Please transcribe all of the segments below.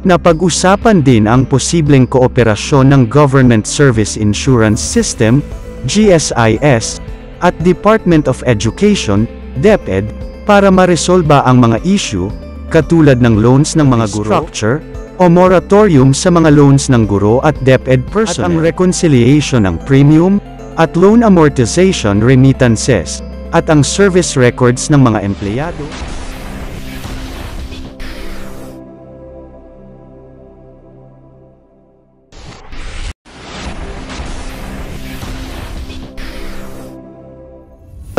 Napag-usapan din ang posibleng kooperasyon ng Government Service Insurance System, GSIS, at Department of Education, DepEd, para maresolba ang mga issue, katulad ng loans ng mga guro, structure, o moratorium sa mga loans ng guro at DepEd personnel, at ang reconciliation ng premium, at loan amortization remittances, at ang service records ng mga empleyado.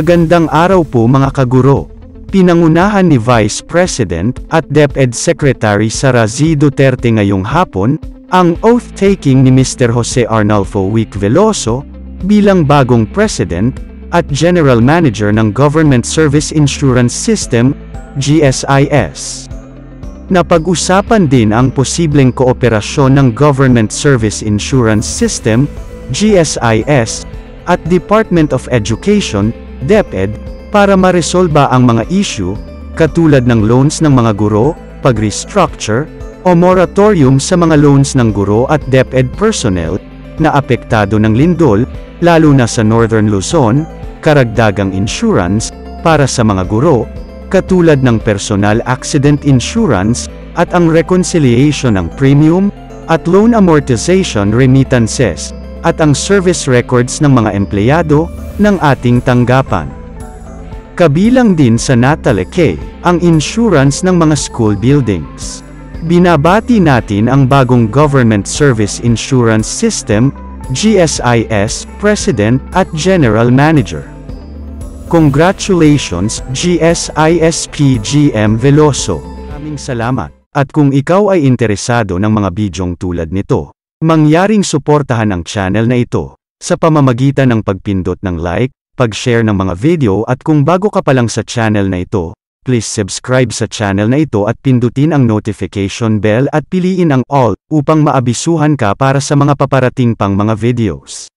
Magandang araw po mga kaguro. Pinangunahan ni Vice President at DepEd Secretary Sara Z. Duterte ngayong hapon, ang oath-taking ni Mr. Jose Arnalfo Wick Veloso, bilang bagong President, at General Manager ng Government Service Insurance System, GSIS. Napag-usapan din ang posibleng kooperasyon ng Government Service Insurance System, GSIS, at Department of Education, DepEd, para maresolba ang mga issue, katulad ng loans ng mga guro, pag-restructure, o moratorium sa mga loans ng guro at DepEd personnel, na apektado ng lindol, lalo na sa Northern Luzon, karagdagang insurance, para sa mga guro, katulad ng personal accident insurance, at ang reconciliation ng premium, at loan amortization remittances, at ang service records ng mga empleyado, ng ating tanggapan. Kabilang din sa Nataleke, ang insurance ng mga school buildings. Binabati natin ang bagong Government Service Insurance System, GSIS, President at General Manager. Congratulations, GSIS-PGM Veloso. Maraming salamat. At kung ikaw ay interesado ng mga bidyong tulad nito, mangyaring suportahan ang channel na ito sa pamamagitan ng pagpindot ng like, pag-share ng mga video at kung bago ka pa lang sa channel na ito, please subscribe sa channel na ito at pindutin ang notification bell at piliin ang all upang maabisuhan ka para sa mga paparating pang mga videos.